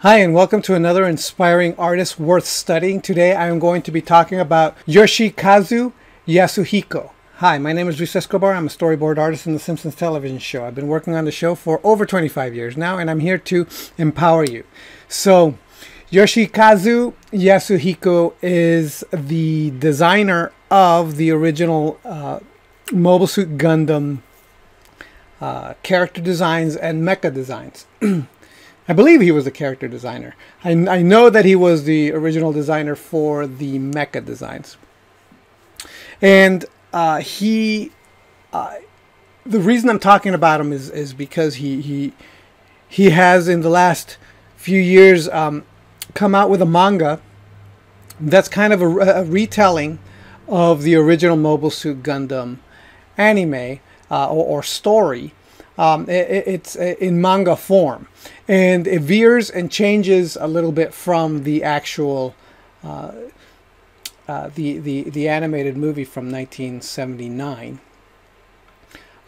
Hi, and welcome to another inspiring artist worth studying. Today I am going to be talking about Yoshikazu Yasuhiko. Hi, my name is Luis Escobar. I'm a storyboard artist in the Simpsons television show. I've been working on the show for over 25 years now, and I'm here to empower you. So, Yoshikazu Yasuhiko is the designer of the original uh, Mobile Suit Gundam uh, character designs and mecha designs. I believe he was the character designer. I, I know that he was the original designer for the mecha designs. And uh, he, uh, the reason I'm talking about him is, is because he, he, he has in the last few years um, come out with a manga that's kind of a, a retelling of the original Mobile Suit Gundam anime uh, or, or, story. Um, it, it's uh, in manga form, and it veers and changes a little bit from the actual uh, uh, the, the the animated movie from 1979.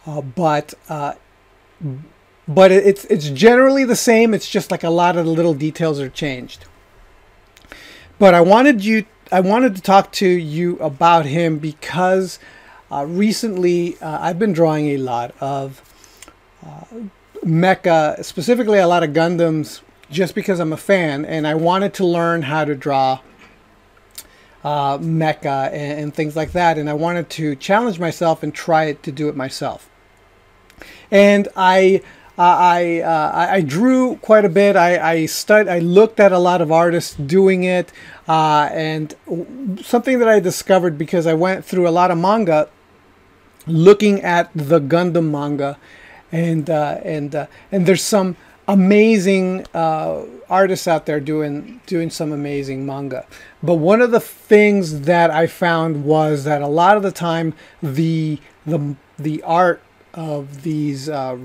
Uh, but uh, but it's it's generally the same. It's just like a lot of the little details are changed. But I wanted you I wanted to talk to you about him because uh, recently uh, I've been drawing a lot of uh, mecha, specifically a lot of Gundams, just because I'm a fan, and I wanted to learn how to draw uh, mecha and, and, things like that, and I wanted to challenge myself and try it to do it myself. And I. Uh, I, uh, I drew quite a bit. I I, stud- I looked at a lot of artists doing it, uh, and something that I discovered because I went through a lot of manga, looking at the Gundam manga, and uh, and uh, and there's some amazing uh, artists out there doing doing some amazing manga. But one of the things that I found was that a lot of the time the the the art of these uh,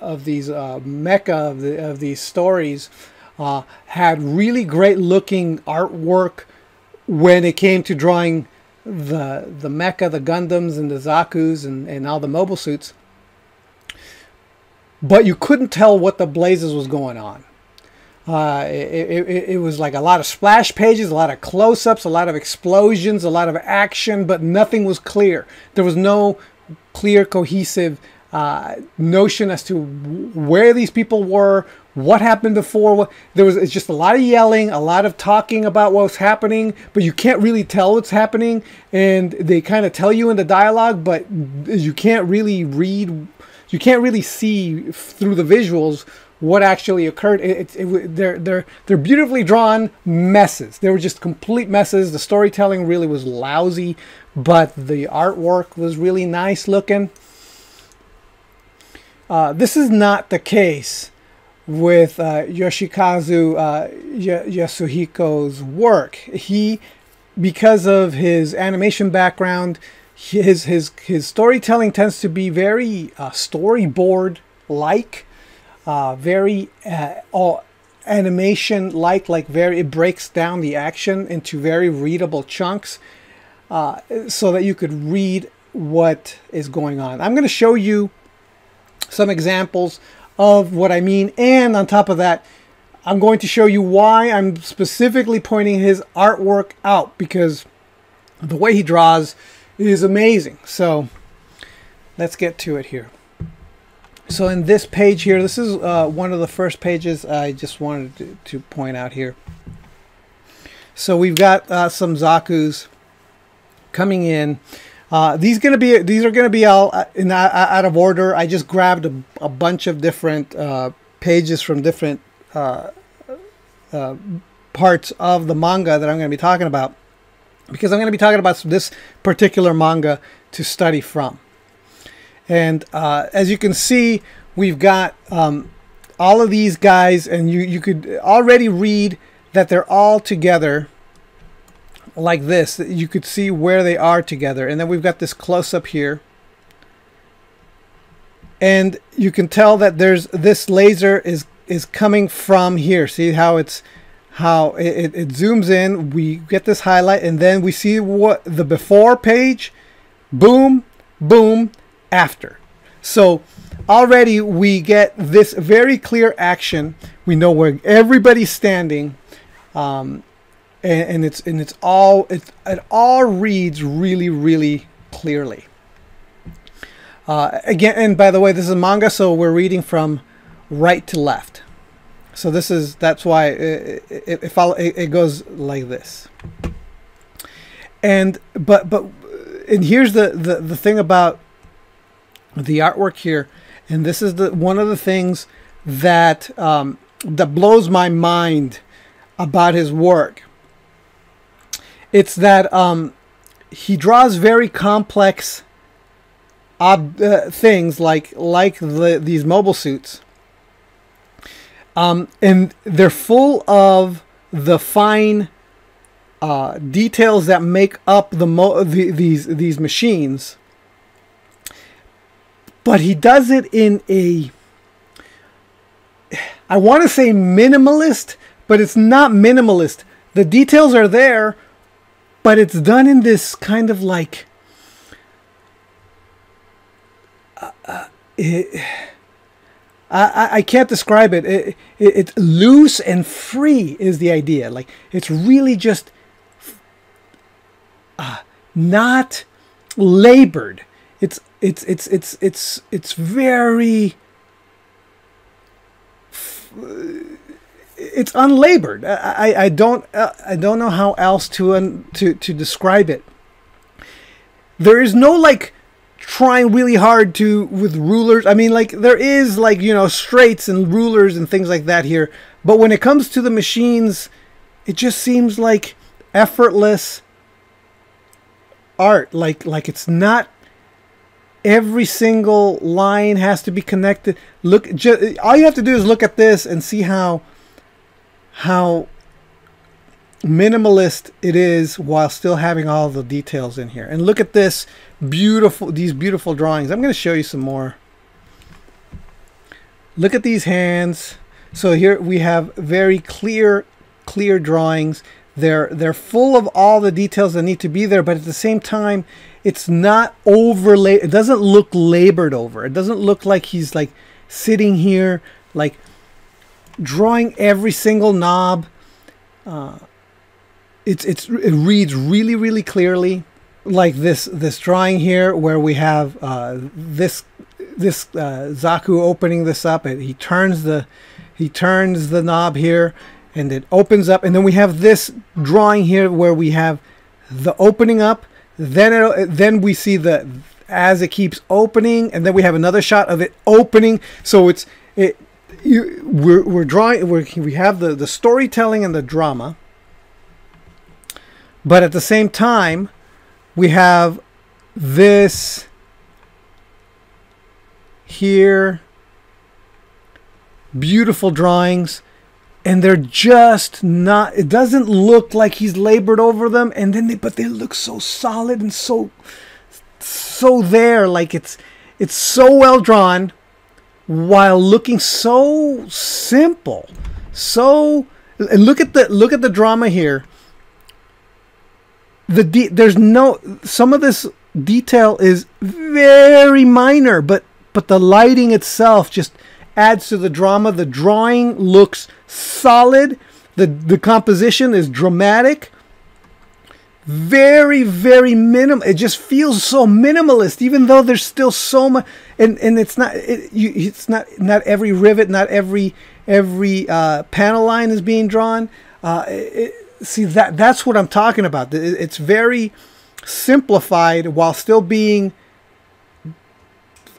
of these uh, mecha of, the, of these stories uh, had really great looking artwork when it came to drawing the the mecha, the Gundams, and the Zaku's, and, and all the mobile suits but you couldn't tell what the blazes was going on. Uh, it, it, it, was like a lot of splash pages, a lot of close-ups, a lot of explosions, a lot of action, but nothing was clear. There was no clear, cohesive uh, notion as to where these people were, what happened before. There was it's just a lot of yelling, a lot of talking about what's happening, but you can't really tell what's happening, and they kind of tell you in the dialogue, but you can't really read you can't really see through the visuals what actually occurred. It, it, it, they're they're they're beautifully drawn messes. They were just complete messes. The storytelling really was lousy, but the artwork was really nice looking. Uh, this is not the case with uh, Yoshikazu uh, Yasuhiko's work. He, because of his animation background, his his his storytelling tends to be very uh, storyboard like, uh, very uh, animation like like very it breaks down the action into very readable chunks, uh, so that you could read what is going on. I'm going to show you some examples of what I mean, and on top of that. I'm going to show you why I'm specifically pointing his artwork out because the way he draws is amazing. So let's get to it here. So in this page here, this is uh, one of the first pages I just wanted to, to point out here. So we've got uh, some Zaku's coming in. Uh, these gonna be these are gonna be all uh, in uh, out of order. I just grabbed a, a bunch of different uh, pages from different parts of the manga that I'm gonna be talking about because I'm going to be talking about this particular manga to study from. And uh, as you can see, we've got um, all of these guys, and you, you could already read that they're all together like this. You could see where they are together. And then we've got this close-up here. And you can tell that there's this laser is is coming from here. See how it's how it, it, zooms in we get this highlight and then we see what the before page boom boom after so already we get this very clear action. We know where everybody's standing, um, and, and, it's and it's all it, it all reads really really clearly. Uh, again, and by the way, this is a manga, so we're reading from right to left. So this is that's why it, it, it, follow, it, it goes like this. And but but and here's the, the the thing about the artwork here, and this is the one of the things that um, that blows my mind about his work. It's that um, he draws very complex uh, things like like the, these mobile suits, um, and they're full of the fine uh, details that make up the, mo- the these these machines. But he does it in a I want to say minimalist, but it's not minimalist. The details are there, but it's done in this kind of like uh, uh, it, I, I can't describe it. It, it. It's loose and free is the idea. Like it's really just uh, not labored. It's it's it's it's it's it's very it's unlabored. I, I don't uh, I don't know how else to un, to to describe it. There is no like trying really hard to with rulers. I mean like there is like you know straights and rulers and things like that here, but when it comes to the machines, it just seems like effortless art. Like like it's not every single line has to be connected. Look, just, all you have to do is look at this and see how how minimalist it is while still having all the details in here. And look at this beautiful these beautiful drawings. I'm going to show you some more. Look at these hands. So here we have very clear clear drawings. They're they're full of all the details that need to be there, but at the same time it's not overlay it doesn't look labored over it doesn't look like he's like sitting here like drawing every single knob uh, it's it's it reads really really clearly like this this drawing here where we have uh, this this uh, Zaku opening this up and he turns the he turns the knob here and it opens up and then we have this drawing here where we have the opening up then it then we see the as it keeps opening, and then we have another shot of it opening. So it's it. You, we're we're drawing. We're, we have the the storytelling and the drama, but at the same time, we have this here beautiful drawings and they're just not it doesn't look like he's labored over them and then they but they look so solid and so so there like it's it's so well drawn while looking so simple so and look at the look at the drama here the de- there's no some of this detail is very minor but but the lighting itself just adds to the drama. The drawing looks solid. The, the composition is dramatic. Very, very minimal. It just feels so minimalist, even though there's still so much. And, and it's not it, you, it's not not every rivet, not every every uh, panel line is being drawn. Uh, it, see that that's what I'm talking about. It's very simplified while still being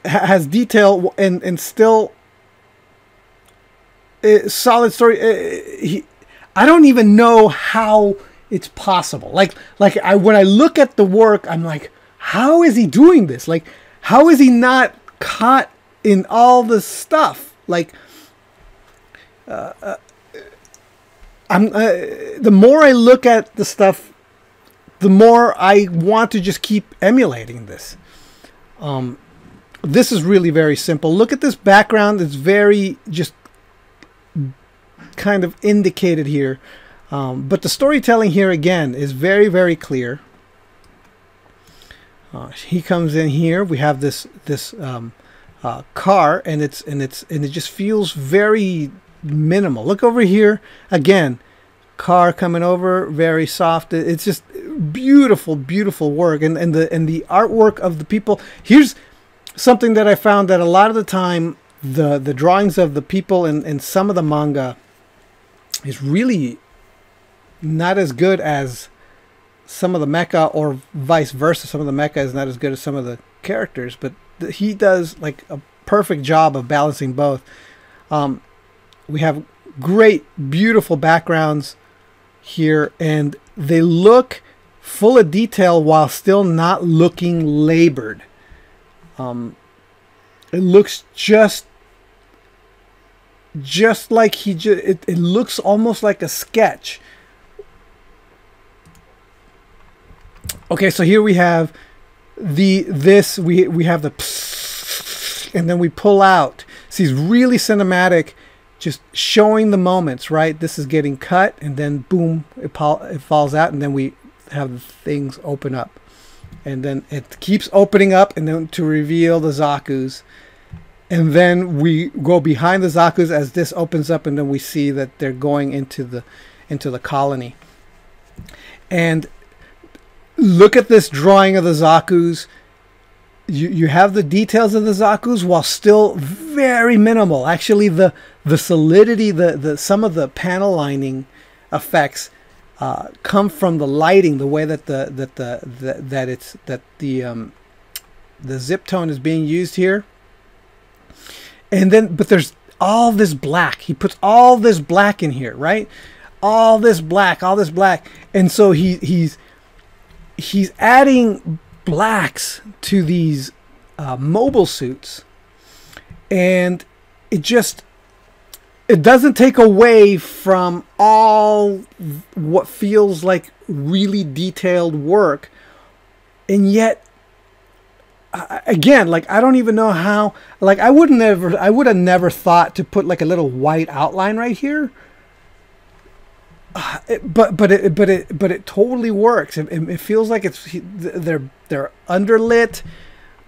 has detail and and still uh, solid story. Uh, he, I don't even know how it's possible. Like, like I when I look at the work, I'm like, how is he doing this? Like, how is he not caught in all this stuff? Like, uh, uh, I'm uh, the more I look at the stuff, the more I want to just keep emulating this. Um, this is really very simple. Look at this background. It's very just kind of indicated here. Um, but the storytelling here again is very, very clear. Uh, he comes in here. We have this this um, uh, car, and it's and it's and it just feels very minimal. Look over here again, car coming over, very soft. It's just beautiful, beautiful work, and and the and the artwork of the people. Here's something that I found that a lot of the time the the drawings of the people in, in some of the manga is really not as good as some of the mecha or vice versa some of the mecha is not as good as some of the characters but th- he does like a perfect job of balancing both um, we have great beautiful backgrounds here and they look full of detail while still not looking labored. Um, it looks just just like he just it, it looks almost like a sketch. Okay so here we have the this we we have the and then we pull out. See it's really cinematic just showing the moments right? This is getting cut and then boom it, it falls out and then we have things open up. And then it keeps opening up and then to reveal the zakus. And then we go behind the zakus as this opens up and then we see that they're going into the into the colony. And look at this drawing of the zakus you, you have the details of the zakus while still very minimal actually the the solidity the, the some of the panel lining effects uh, come from the lighting, the way that the that the, that it's that the um, the zip tone is being used here. And then, but there's all this black. He puts all this black in here, right? All this black, all this black, and so he he's he's adding blacks to these uh, mobile suits, and it just it doesn't take away from all what feels like really detailed work. And yet again like i don't even know how like i would never i would have never thought to put like a little white outline right here it, but but it but it but it totally works. It, it, feels like it's they're they're underlit.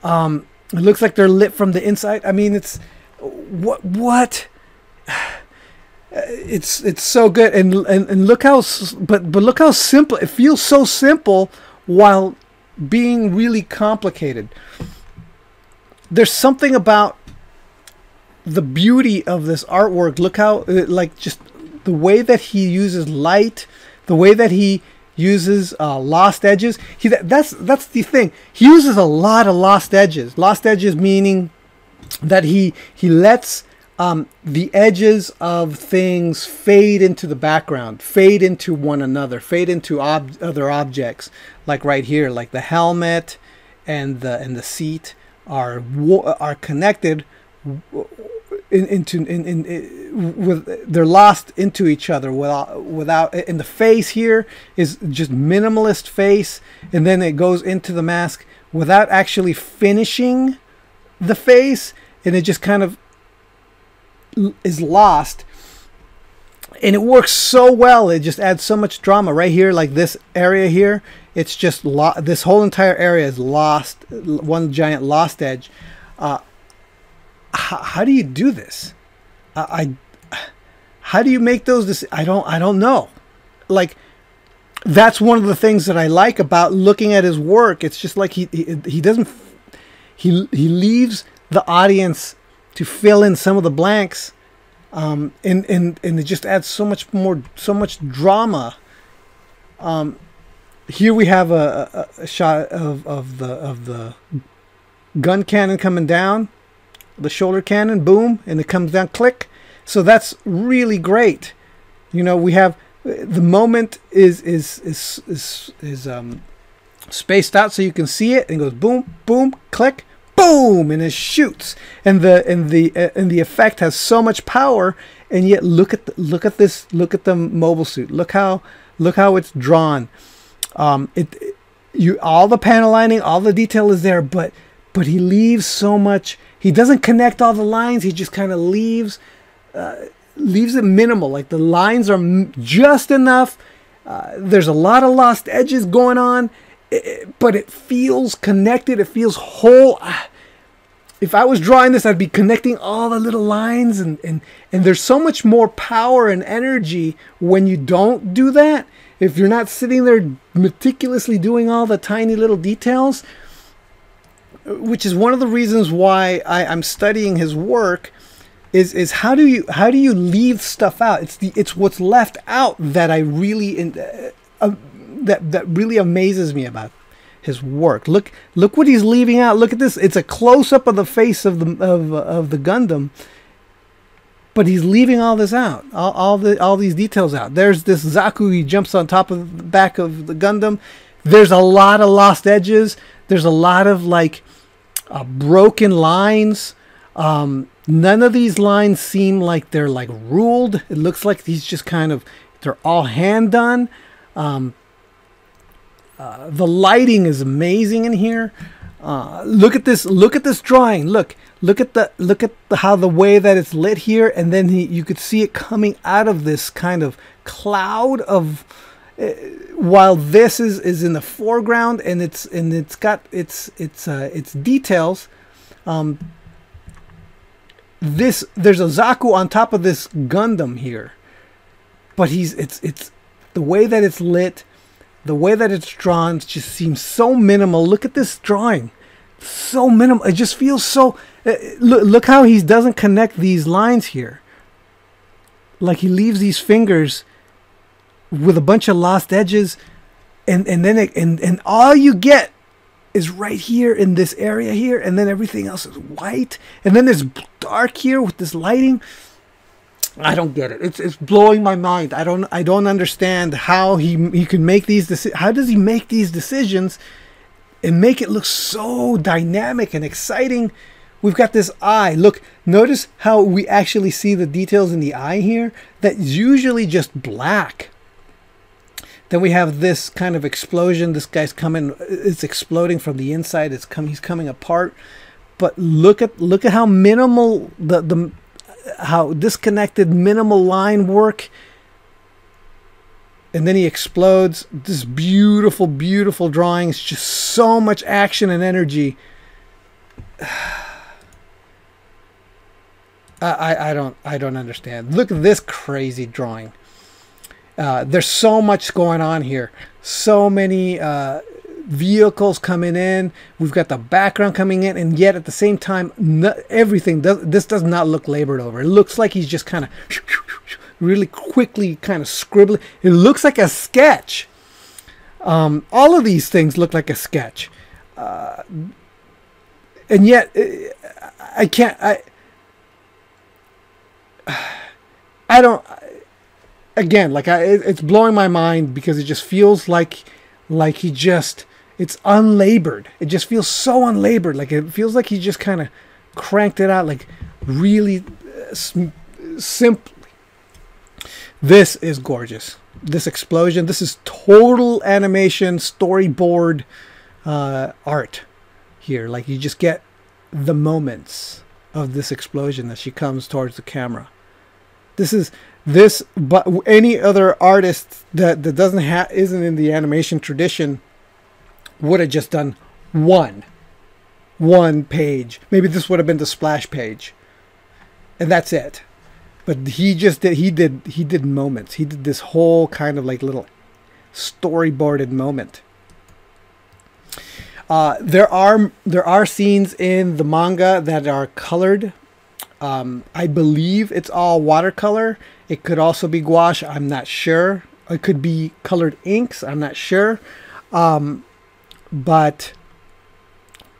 Um it looks like they're lit from the inside. I mean it's what what? It's it's so good. And, and and look how but but look how simple it feels so simple while being really complicated. There's something about the beauty of this artwork. Look how uh, like just the way that he uses light the way that he uses uh, lost edges he that's that's the thing. He uses a lot of lost edges. Lost edges meaning that he he lets um, the edges of things fade into the background, fade into one another, fade into ob- other objects, like right here, like the helmet and the and the seat are are connected in, into in, in, in, with they're lost into each other without without in the face here is just minimalist face and then it goes into the mask without actually finishing the face and it just kind of is lost. And it works so well it just adds so much drama. Right here like this area here it's just lo- this whole entire area is lost one giant lost edge. Uh, h- how do you do this? I, I how do you make those dec- i don't i don't know. Like that's one of the things that i like about looking at his work. It's just like he he, he doesn't he he leaves the audience to fill in some of the blanks um, and, and, and it just adds so much more so much drama. Um, here we have a, a, a, shot of, of the of the gun cannon coming down the shoulder cannon boom and it comes down click so that's really great you know we have the moment is is is is, is um, spaced out so you can see it and goes boom boom click boom, and it shoots, and the and the uh, and the effect has so much power. And yet, look at the, look at this, look at the mobile suit. Look how look how it's drawn. Um, it, it you all the panel lining, all the detail is there, but but he leaves so much. He doesn't connect all the lines. He just kind of leaves uh, leaves it minimal. Like the lines are just enough. Uh, there's a lot of lost edges going on, but it feels connected. It feels whole. if I was drawing this, I'd be connecting all the little lines, and and and there's so much more power and energy when you don't do that. If you're not sitting there meticulously doing all the tiny little details, which is one of the reasons why I, I'm studying his work, is is how do you how do you leave stuff out? It's the it's what's left out that I really in, uh, uh, that that really amazes me about his work. Look, look what he's leaving out. Look at this. It's a close up of the face of the of of the Gundam, but he's leaving all this out. All, all the all these details out. There's this Zaku. He jumps on top of the back of the Gundam. There's a lot of lost edges. There's a lot of like uh, broken lines. Um, none of these lines seem like they're like ruled. It looks like these just kind of they're all hand done. Um, uh, the lighting is amazing in here. Uh, look at this! Look at this drawing. Look, look at the look at the, how the way that it's lit here, and then he, you could see it coming out of this kind of cloud of. While this is is in the foreground and it's and it's got its its uh, its details. Um, this there's a Zaku on top of this Gundam here, but he's it's it's the way that it's lit the way that it's drawn just seems so minimal. Look at this drawing. So minimal. It just feels so. Uh, look, look how he doesn't connect these lines here. Like he leaves these fingers with a bunch of lost edges, and and then it, and and all you get is right here in this area here, and then everything else is white, and then there's dark here with this lighting. I don't get it. It's it's blowing my mind. I don't I don't understand how he he can make these how does he make these decisions and make it look so dynamic and exciting. We've got this eye. Look, notice how we actually see the details in the eye here. That's usually just black. Then we have this kind of explosion. This guy's coming. It's exploding from the inside. It's come. He's coming apart. But look at look at how minimal the the how disconnected minimal line work and then he explodes this beautiful beautiful drawing it's just so much action and energy I, I don't I don't understand look at this crazy drawing uh, there's so much going on here so many uh, vehicles coming in. We've got the background coming in, and yet at the same time, no, everything does. This does not look labored over. It looks like he's just kind of really quickly kind of scribbling. It looks like a sketch. Um, all of these things look like a sketch, uh, and yet uh, I can't. I I don't. Again, like I, it's blowing my mind because it just feels like like he just it's unlabored. It just feels so unlabored. Like it feels like he just kind of cranked it out like really uh, simply. This is gorgeous. This explosion. This is total animation storyboard uh, art here. Like you just get the moments of this explosion as she comes towards the camera. This is this, but any other artist that that doesn't have isn't in the animation tradition would have just done one one page. Maybe this would have been the splash page. And that's it. But he just did he did he did moments. He did this whole kind of like little storyboarded moment. Uh, there are there are scenes in the manga that are colored um, I believe it's all watercolor it could also be gouache I'm not sure it could be colored inks I'm not sure um, but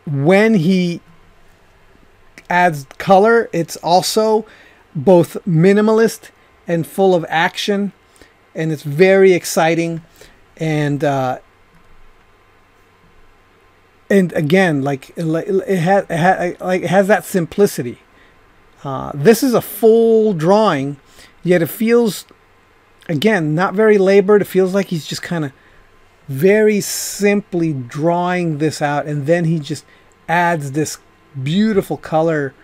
when he adds color, it's also both minimalist and full of action, and it's very exciting. And uh, and again, like it, has, it has like it has that simplicity. Uh, this is a full drawing, yet it feels, again, not very labored. It feels like he's just kind of very simply drawing this out and then he just adds this beautiful color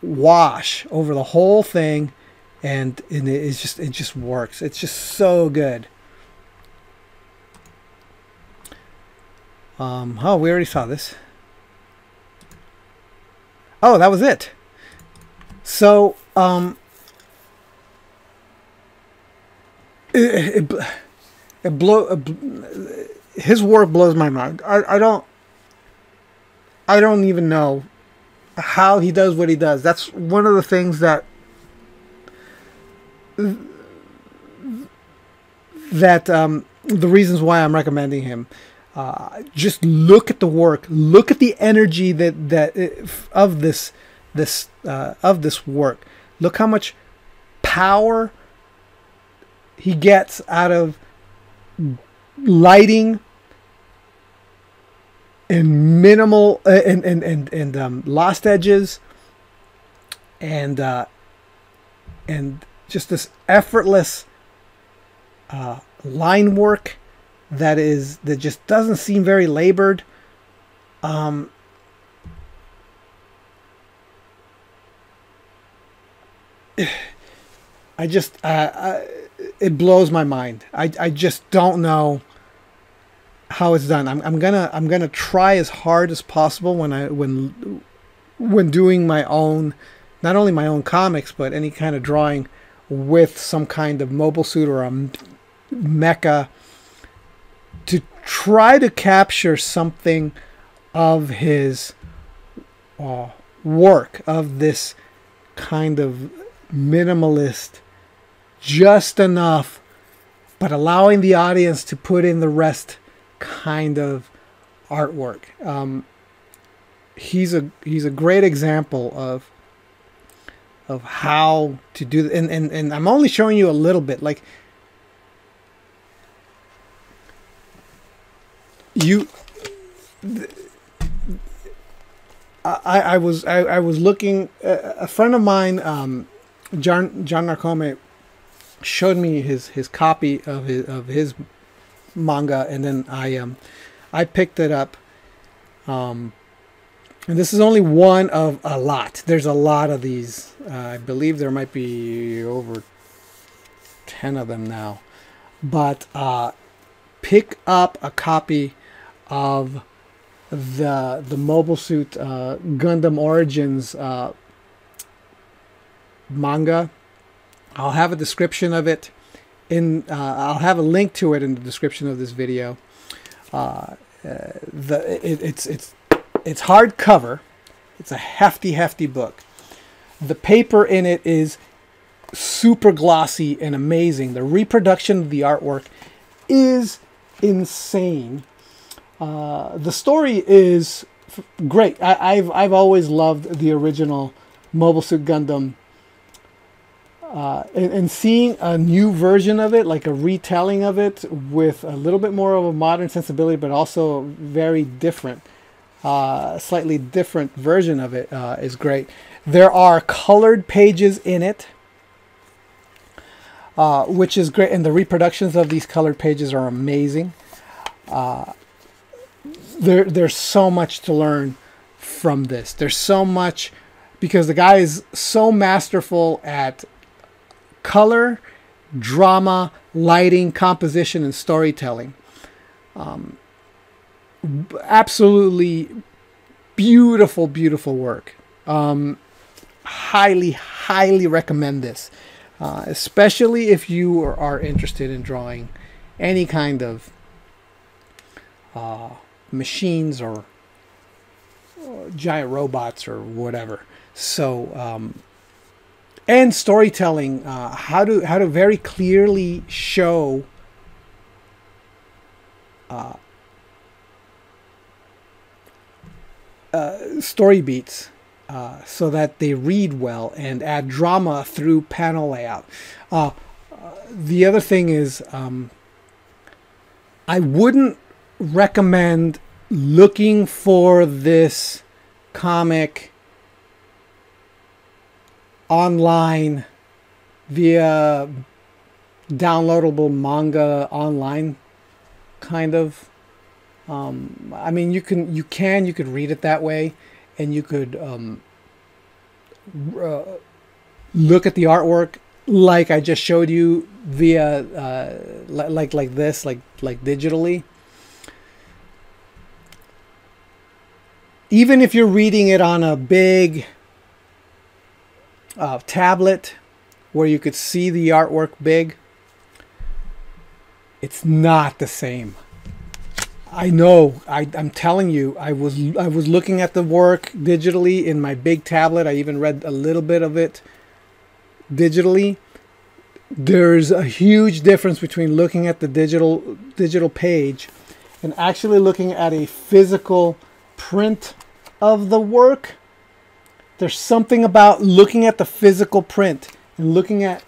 wash over the whole thing and, and it's just it just works it's just so good um oh we already saw this Oh, that was it. So, um, it, it, it blow, his work blows my mind. I, I don't, I don't even know how he does what he does. That's one of the things that that um, the reasons why I'm recommending him. Uh, just look at the work. Look at the energy that that of this this uh, of this work. Look how much power he gets out of lighting and minimal uh, and and and, and um, lost edges and uh, and just this effortless uh, line work that is that just doesn't seem very labored. Um, I just uh, I, it blows my mind. I I just don't know how it's done. I'm I'm gonna I'm gonna try as hard as possible when I when when doing my own not only my own comics but any kind of drawing with some kind of mobile suit or a mecha to try to capture something of his uh, work of this kind of minimalist just enough but allowing the audience to put in the rest kind of artwork. Um, he's a he's a great example of of how to do and, and and I'm only showing you a little bit like you I, I was I, I was looking a friend of mine um, John John Narcome showed me his his copy of his of his manga and then I um I picked it up um and this is only one of a lot. There's a lot of these. Uh, I believe there might be over 10 of them now. But uh pick up a copy of the the Mobile Suit uh, Gundam Origins uh, manga. I'll have a description of it in. Uh, I'll have a link to it in the description of this video. Uh, uh, the it, it's it's it's hardcover. It's a hefty hefty book. The paper in it is super glossy and amazing. The reproduction of the artwork is insane uh, the story is great. I, have I've always loved the original Mobile Suit Gundam. Uh, and, and, seeing a new version of it, like a retelling of it, with a little bit more of a modern sensibility, but also very different, uh, slightly different version of it, uh, is great. There are colored pages in it, uh, which is great, and the reproductions of these colored pages are amazing. Uh, there there's so much to learn from this. There's so much because the guy is so masterful at color, drama, lighting, composition, and storytelling. Um, absolutely beautiful, beautiful work. Um, highly, highly recommend this, uh, especially if you are interested in drawing any kind of uh, machines or, giant robots or whatever. So, um, and storytelling, uh, how to how to very clearly show uh, uh, story beats uh, so that they read well and add drama through panel layout. Uh, the other thing is, um, I wouldn't recommend looking for this comic online via downloadable manga online kind of. Um, I mean you can you can you could read it that way and you could um, uh, look at the artwork like I just showed you via uh, like like this like like digitally. Even if you're reading it on a big uh, tablet where you could see the artwork big, it's not the same. I know. I, am telling you. I was I was looking at the work digitally in my big tablet. I even read a little bit of it digitally. There's a huge difference between looking at the digital digital page and actually looking at a physical print of the work. There's something about looking at the physical print and looking at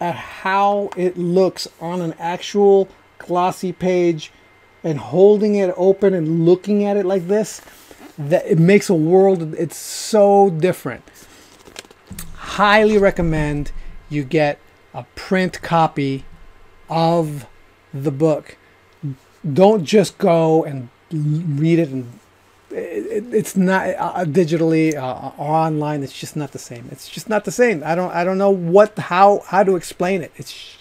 at how it looks on an actual glossy page and holding it open and looking at it like this that it makes a world it's so different. Highly recommend you get a print copy of the book. Don't just go and read it and it, it's not uh, digitally uh, or online it's just not the same. It's just not the same. I don't i don't know what how how to explain it. It's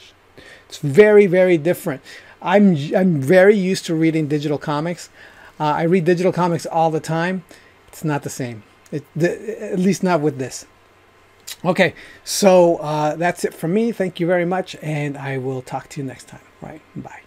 it's very very different. I'm i'm very used to reading digital comics. Uh, i read digital comics all the time. It's not the same. It, the, at least not with this. Okay so uh, that's it from me. Thank you very much and i will talk to you next time. Right bye